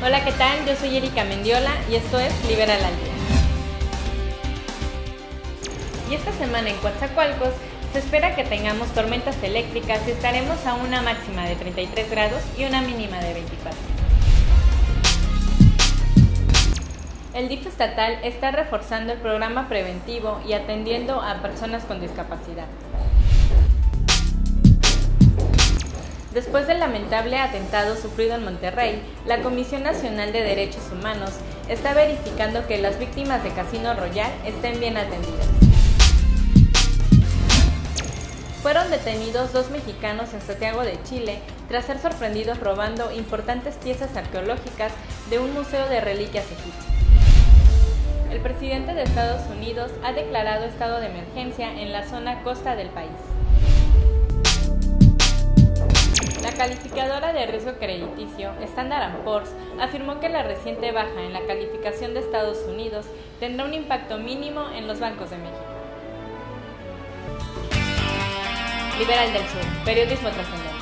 Hola, ¿qué tal? Yo soy Erika Mendiola y esto es Liberal al Día. Y esta semana en Coatzacoalcos se espera que tengamos tormentas eléctricas y estaremos a una máxima de 33 grados y una mínima de 24. El DIF estatal está reforzando el programa preventivo y atendiendo a personas con discapacidad. Después del lamentable atentado sufrido en Monterrey, la Comisión Nacional de Derechos Humanos está verificando que las víctimas de Casino Royal estén bien atendidas. Fueron detenidos dos mexicanos en Santiago de Chile tras ser sorprendidos robando importantes piezas arqueológicas de un museo de reliquias egipcias. El presidente de Estados Unidos ha declarado estado de emergencia en la zona costa del país. Calificadora de riesgo crediticio Standard Poor's afirmó que la reciente baja en la calificación de Estados Unidos tendrá un impacto mínimo en los bancos de México. Liberal del Sur, periodismo trascendente.